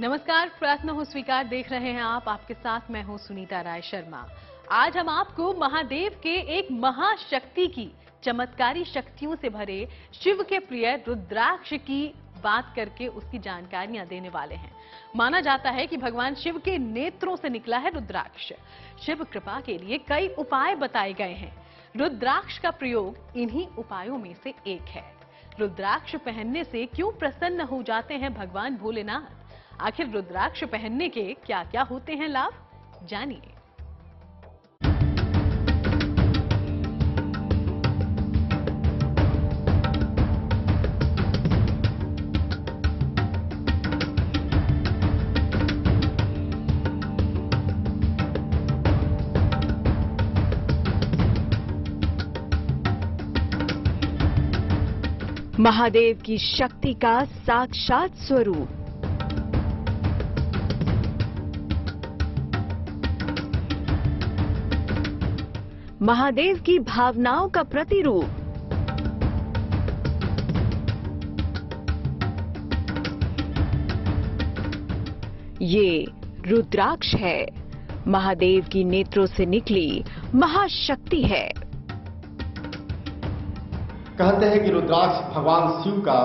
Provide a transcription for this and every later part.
नमस्कार प्रयत्न हो स्वीकार देख रहे हैं आप। आपके साथ मैं हूँ सुनीता राय शर्मा। आज हम आपको महादेव के एक महाशक्ति की, चमत्कारी शक्तियों से भरे शिव के प्रिय रुद्राक्ष की बात करके उसकी जानकारियाँ देने वाले हैं। माना जाता है कि भगवान शिव के नेत्रों से निकला है रुद्राक्ष। शिव कृपा के लिए कई उपाय बताए गए हैं। रुद्राक्ष का प्रयोग इन्हीं उपायों में से एक है। रुद्राक्ष पहनने से क्यों प्रसन्न हो जाते हैं भगवान भोलेनाथ? आखिर रुद्राक्ष पहनने के क्या क्या होते हैं लाभ? जानिए। महादेव की शक्ति का साक्षात स्वरूप। महादेव की भावनाओं का प्रतिरूप। ये रुद्राक्ष है। महादेव की नेत्रों से निकली महाशक्ति है। कहते हैं कि रुद्राक्ष भगवान शिव का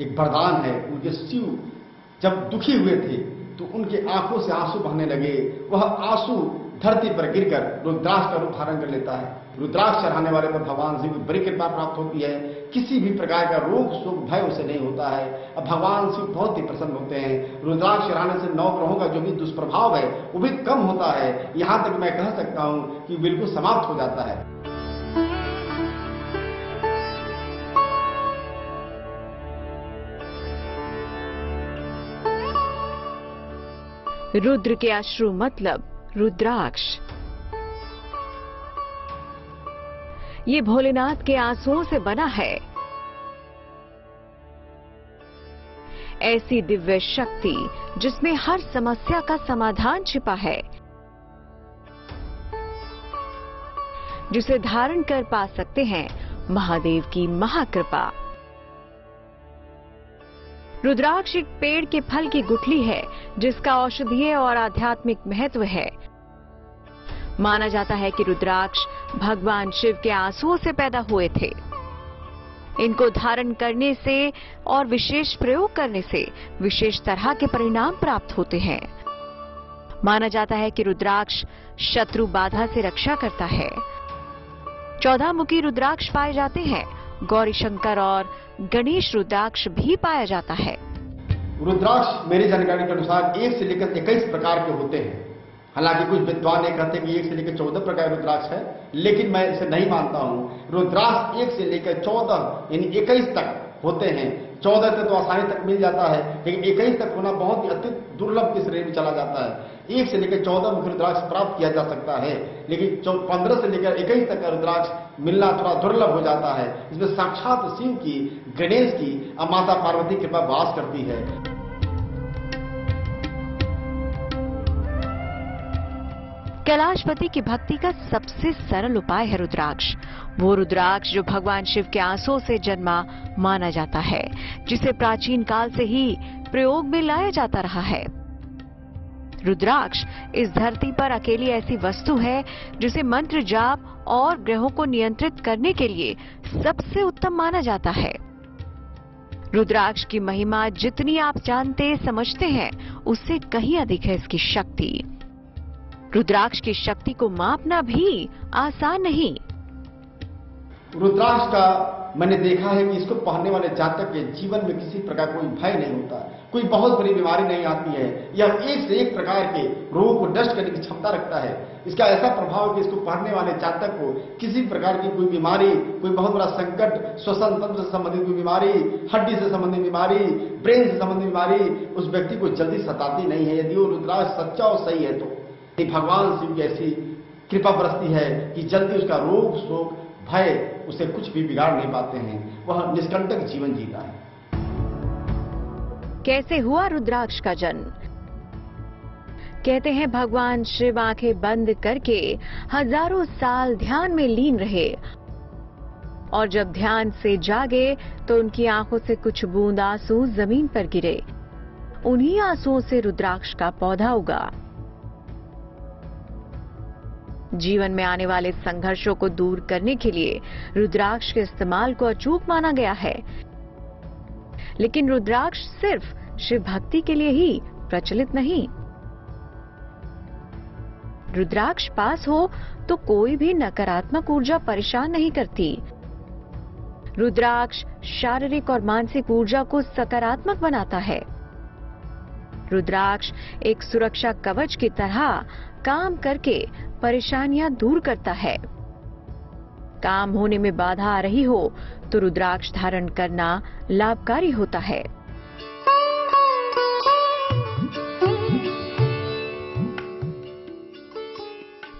एक वरदान है। उनके शिव जब दुखी हुए थे तो उनके आँखों से आँसू बहने लगे। वह आँसू धरती पर गिरकर रुद्राक्ष का रूप धारण कर लेता है। रुद्राक्ष चढ़ाने वाले पर भगवान शिव की बड़ी कृपा प्राप्त होती है। किसी भी प्रकार का रोग, सुख, भय उसे नहीं होता है। अब भगवान शिव बहुत ही प्रसन्न होते हैं। रुद्राक्ष चढ़ाने से नौ ग्रहों का जो भी दुष्प्रभाव है, वो भी कम होता है। यहाँ तक मैं कह सकता हूँ कि बिल्कुल समाप्त हो जाता है। रुद्र के अश्रु मतलब रुद्राक्ष। ये भोलेनाथ के आंसुओं से बना है। ऐसी दिव्य शक्ति जिसमें हर समस्या का समाधान छिपा है, जिसे धारण कर पा सकते हैं महादेव की महाकृपा। रुद्राक्ष एक पेड़ के फल की गुठली है, जिसका औषधीय और आध्यात्मिक महत्व है। माना जाता है कि रुद्राक्ष भगवान शिव के आंसुओं से पैदा हुए थे। इनको धारण करने से और विशेष प्रयोग करने से विशेष तरह के परिणाम प्राप्त होते हैं। माना जाता है कि रुद्राक्ष शत्रु बाधा से रक्षा करता है। चौदह मुखी रुद्राक्ष पाए जाते हैं। गौरी शंकर और गणेश रुद्राक्ष भी पाया जाता है। रुद्राक्ष मेरी जानकारी के अनुसार एक से लेकर इक्कीस प्रकार के होते हैं। हालाँकि कुछ विद्वान ये कहते हैं कि एक से लेकर चौदह प्रकार रुद्राक्ष है, लेकिन मैं इसे नहीं मानता हूँ। रुद्राक्ष एक से लेकर चौदह, यानी इक्कीस तक होते हैं। चौदह तक तो आसानी तक मिल जाता है, लेकिन इक्कीस तक होना बहुत ही अति दुर्लभ की श्रेणी में चला जाता है। एक से लेकर चौदह मुख्य रुद्राक्ष प्राप्त किया जा सकता है, लेकिन पंद्रह से लेकर इक्कीस तक का रुद्राक्ष मिलना थोड़ा दुर्लभ हो जाता है। इसमें साक्षात शिव की, गणेश की और माता पार्वती कृपा वास करती है। कैलाशपति की भक्ति का सबसे सरल उपाय है रुद्राक्ष। वो रुद्राक्ष जो भगवान शिव के आंसुओं से जन्मा माना जाता है, जिसे प्राचीन काल से ही प्रयोग में लाया जाता रहा है। रुद्राक्ष इस धरती पर अकेली ऐसी वस्तु है, जिसे मंत्र जाप और ग्रहों को नियंत्रित करने के लिए सबसे उत्तम माना जाता है। रुद्राक्ष की महिमा जितनी आप जानते समझते हैं, उससे कहीं अधिक है इसकी शक्ति। रुद्राक्ष की शक्ति को मापना भी आसान नहीं। रुद्राक्ष का मैंने देखा है कि इसको पहनने वाले जातक के जीवन में किसी प्रकार कोई भय नहीं होता। कोई बहुत बड़ी बीमारी नहीं आती है। यह एक से एक प्रकार के रोगों को नष्ट करने की क्षमता रखता है। इसका ऐसा प्रभाव है कि इसको पहनने वाले जातक को किसी प्रकार की कोई बीमारी, कोई बहुत बड़ा संकट, श्वसन तंत्र से संबंधित कोई बीमारी, हड्डी से संबंधित बीमारी, ब्रेन से संबंधित बीमारी, उस व्यक्ति को जल्दी सताती नहीं है। यदि वो रुद्राक्ष सच्चा और सही है तो। भगवान, शिव की ऐसी कृपा बरसती है कि जल्दी उसका रोग, शोक, भय, उसे कुछ भी बिगाड़ नहीं पाते हैं। वह निष्कंटक जीवन जीता है। कैसे हुआ रुद्राक्ष का जन्म? कहते हैं, भगवान शिव आँखें बंद करके हज़ारों साल ध्यान में लीन रहे। और जब ध्यान से जागे तो उनकी आँखों से कुछ बूंद आँसू ज़मीन पर गिरे। उन्हीं आंसुओं से रुद्राक्ष का पौधा उगा। जीवन में आने वाले संघर्षों को दूर करने के लिए रुद्राक्ष के इस्तेमाल को अचूक माना गया है। लेकिन रुद्राक्ष सिर्फ़ शिव भक्ति के लिए ही प्रचलित नहीं। रुद्राक्ष पास हो तो कोई भी नकारात्मक ऊर्जा परेशान नहीं करती। रुद्राक्ष शारीरिक और मानसिक ऊर्जा को सकारात्मक बनाता है। रुद्राक्ष एक सुरक्षा कवच की तरह काम करके परेशानियाँ दूर करता है। काम होने में बाधा आ रही हो तो रुद्राक्ष धारण करना लाभकारी होता है।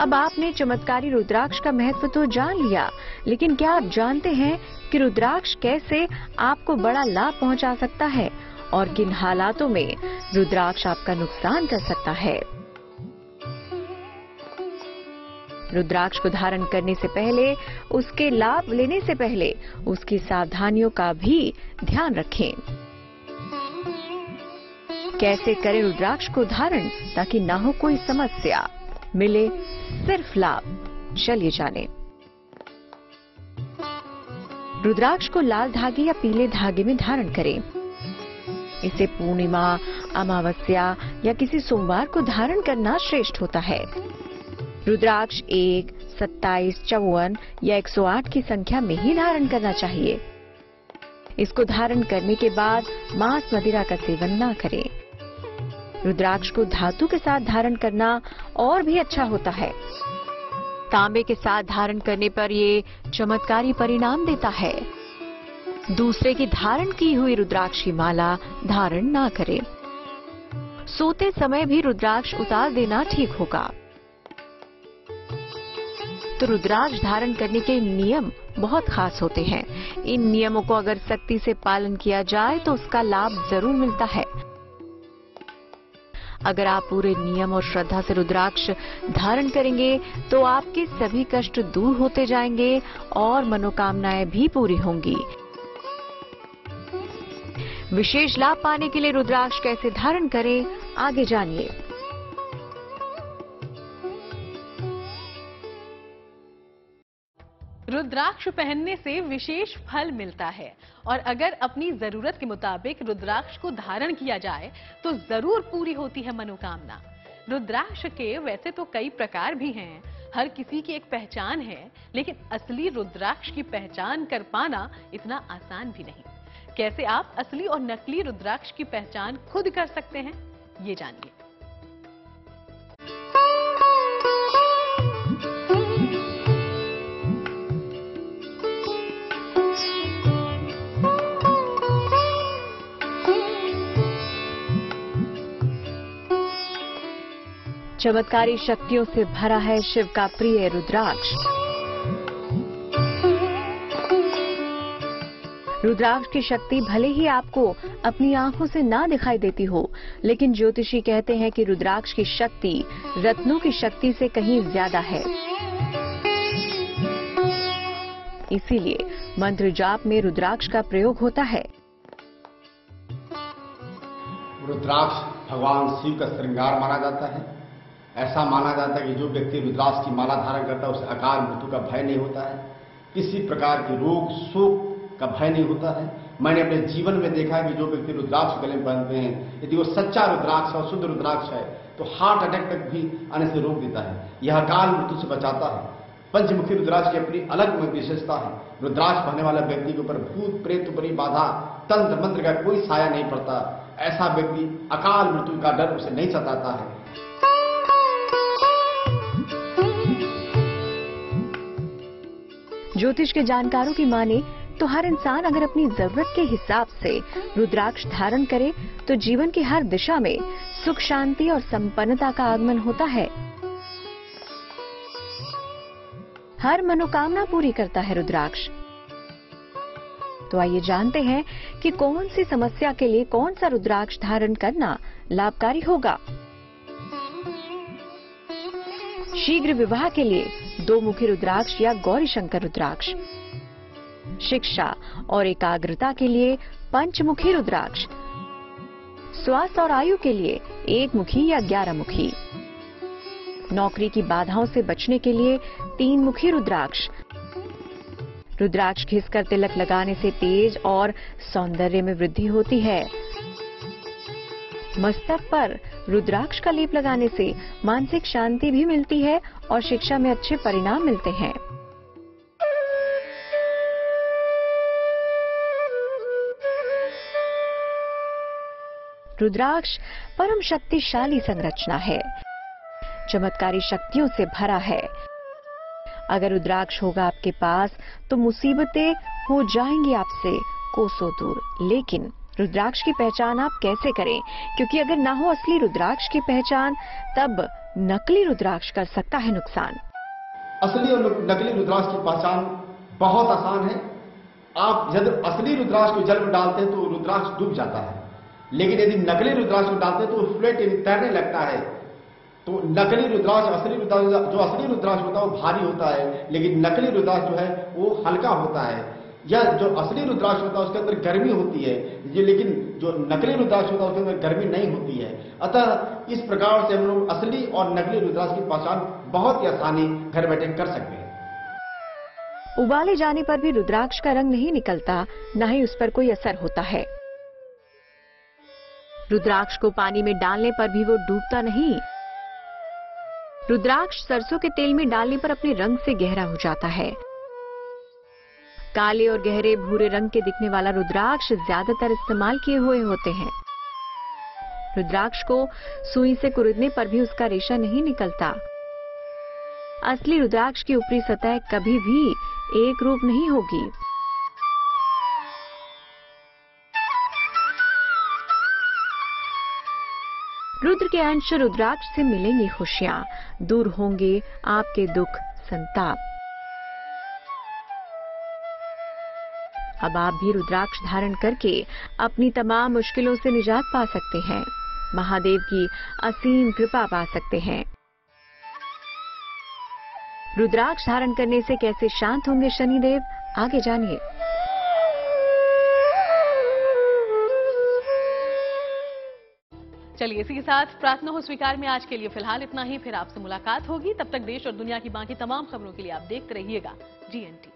अब आपने चमत्कारी रुद्राक्ष का महत्व तो जान लिया, लेकिन क्या आप जानते हैं कि रुद्राक्ष कैसे आपको बड़ा लाभ पहुँचा सकता है और किन हालातों में रुद्राक्ष आपका नुकसान कर सकता है? रुद्राक्ष को धारण करने से पहले, उसके लाभ लेने से पहले, उसकी सावधानियों का भी ध्यान रखें। कैसे करें रुद्राक्ष को धारण ताकि ना हो कोई समस्या? मिले सिर्फ़ लाभ। चलिए जाने। रुद्राक्ष को लाल धागे या पीले धागे में धारण करें। इसे पूर्णिमा, अमावस्या या किसी सोमवार को धारण करना श्रेष्ठ होता है। रुद्राक्ष एक, सत्ताईस, चौवन या 108 की संख्या में ही धारण करना चाहिए। इसको धारण करने के बाद मांस मदिरा का सेवन ना करें। रुद्राक्ष को धातु के साथ धारण करना और भी अच्छा होता है। तांबे के साथ धारण करने पर ये चमत्कारी परिणाम देता है। दूसरे की धारण की हुई रुद्राक्ष की माला धारण ना करें। सोते समय भी रुद्राक्ष उतार देना ठीक होगा। तो रुद्राक्ष धारण करने के नियम बहुत खास होते हैं। इन नियमों को अगर सख्ती से पालन किया जाए तो उसका लाभ ज़रूर मिलता है। अगर आप पूरे नियम और श्रद्धा से रुद्राक्ष धारण करेंगे तो आपके सभी कष्ट दूर होते जाएँगे और मनोकामनाएँ भी पूरी होंगी। विशेष लाभ पाने के लिए रुद्राक्ष कैसे धारण करें, आगे जानिए। रुद्राक्ष पहनने से विशेष फल मिलता है। और अगर अपनी ज़रूरत के मुताबिक रुद्राक्ष को धारण किया जाए तो ज़रूर पूरी होती है मनोकामना। रुद्राक्ष के वैसे तो कई प्रकार भी हैं। हर किसी की एक पहचान है, लेकिन असली रुद्राक्ष की पहचान कर पाना इतना आसान भी नहीं। कैसे आप असली और नकली रुद्राक्ष की पहचान खुद कर सकते हैं, ये जानिए। चमत्कारी शक्तियों से भरा है शिव का प्रिय रुद्राक्ष। रुद्राक्ष की शक्ति भले ही आपको अपनी आँखों से ना दिखाई देती हो, लेकिन ज्योतिषी कहते हैं कि रुद्राक्ष की शक्ति रत्नों की शक्ति से कहीं ज़्यादा है। इसीलिए मंत्र जाप में रुद्राक्ष का प्रयोग होता है। रुद्राक्ष भगवान शिव का श्रृंगार माना जाता है। ऐसा माना जाता है कि जो व्यक्ति रुद्राक्ष की माला धारण करता है, उसे अकाल मृत्यु का भय नहीं होता है। किसी प्रकार के रोग, शोक का भय नहीं होता है। मैंने अपने जीवन में देखा है कि जो व्यक्ति रुद्राक्ष गले में पहनते हैं, यदि वो सच्चा रुद्राक्ष और शुद्ध रुद्राक्ष है तो हार्ट अटैक तक भी आने से रोक देता है। यह अकाल मृत्यु से बचाता है। पंचमुखी रुद्राक्ष की अपनी अलग विशेषता है। रुद्राक्ष पहनने वाला व्यक्ति के ऊपर भूत, प्रेत, उपरी बाधा, तंत्र, मंत्र का कोई साया नहीं पड़ता। ऐसा व्यक्ति अकाल मृत्यु का डर उसे नहीं सताता है। ज्योतिष के जानकारों की माने तो हर इंसान अगर अपनी ज़रूरत के हिसाब से रुद्राक्ष धारण करे तो जीवन की हर दिशा में सुख, शांति और संपन्नता का आगमन होता है। हर मनोकामना पूरी करता है रुद्राक्ष। तो आइए जानते हैं कि कौन सी समस्या के लिए कौन सा रुद्राक्ष धारण करना लाभकारी होगा। शीघ्र विवाह के लिए दो मुखी रुद्राक्ष या गौरी शंकर रुद्राक्ष। शिक्षा और एकाग्रता के लिए पंचमुखी रुद्राक्ष। स्वास्थ्य और आयु के लिए एक मुखी या ग्यारह मुखी। नौकरी की बाधाओं से बचने के लिए तीन मुखी रुद्राक्ष। रुद्राक्ष घिसकर तिलक लगाने से तेज और सौंदर्य में वृद्धि होती है। मस्तक पर रुद्राक्ष का लेप लगाने से मानसिक शांति भी मिलती है और शिक्षा में अच्छे परिणाम मिलते हैं। रुद्राक्ष परम शक्तिशाली संरचना है। चमत्कारी शक्तियों से भरा है। अगर रुद्राक्ष होगा आपके पास तो मुसीबतें हो जाएँगी आपसे कोसों दूर। लेकिन रुद्राक्ष की पहचान आप कैसे करें? क्योंकि अगर ना हो असली रुद्राक्ष की पहचान, तब नकली रुद्राक्ष कर सकता है नुकसान। असली और नकली रुद्राक्ष की पहचान बहुत आसान है। आप यदि असली रुद्राक्ष को जल में डालते हैं तो रुद्राक्ष डूब जाता है। लेकिन यदि नकली रुद्राक्ष को डालते हैं तो फ्लेट तैरने लगता है। तो नकली रुद्राक्ष, असली रुद्राक्ष, जो असली रुद्राक्ष होता है, वो भारी होता है। लेकिन नकली रुद्राक्ष जो है, वो हल्का होता है। या जो असली रुद्राक्ष होता है, उसके अंदर गर्मी होती है। ये लेकिन जो नकली रुद्राक्ष होता है, उसके अंदर गर्मी नहीं होती है। अतः इस प्रकार से हम लोग असली और नकली रुद्राक्ष की पहचान बहुत ही आसानी घर बैठे कर सकते हैं। उबाले जाने पर भी रुद्राक्ष का रंग नहीं निकलता, न ही उस पर कोई असर होता है। रुद्राक्ष को पानी में डालने पर भी वो डूबता नहीं। रुद्राक्ष सरसों के तेल में डालने पर अपने रंग से गहरा हो जाता है। काले और गहरे भूरे रंग के दिखने वाला रुद्राक्ष ज़्यादातर इस्तेमाल किए हुए होते हैं। रुद्राक्ष को सुई से कुरेदने पर भी उसका रेशा नहीं निकलता। असली रुद्राक्ष की ऊपरी सतह कभी भी एक रूप नहीं होगी। रुद्र के अंश रुद्राक्ष से मिलेंगी खुशियाँ। दूर होंगे आपके दुख, संताप। अब आप भी रुद्राक्ष धारण करके अपनी तमाम मुश्किलों से निजात पा सकते हैं। महादेव की असीम कृपा पा सकते हैं। रुद्राक्ष धारण करने से कैसे शांत होंगे शनिदेव? आगे जानिए। चलिए इसी के साथ प्रार्थना हो स्वीकार में आज के लिए फ़िलहाल इतना ही। फिर आपसे मुलाकात होगी। तब तक देश और दुनिया की बाकी तमाम खबरों के लिए आप देखते रहिएगा। जीएनटी